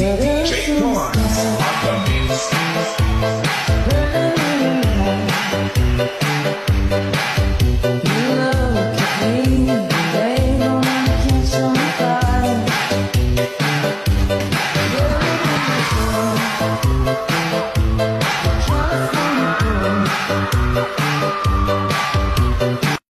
Jay Barnes.